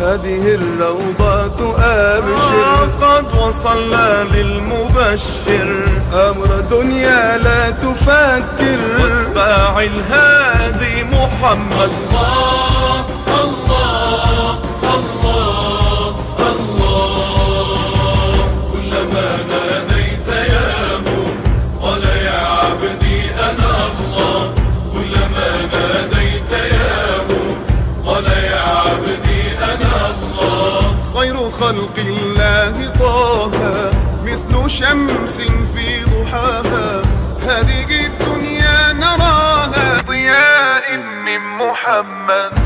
هذه الروضة أبشر قد وصلنا للمبشر. أمر دنيا لا تفكر. واتباع الهادي محمد. الله الله الله الله كلما ناديت ياه قال يا عبدي خير خلق الله طه مثل شمس في ضحاها. هذه الدنيا نراها. ضياء من محمد.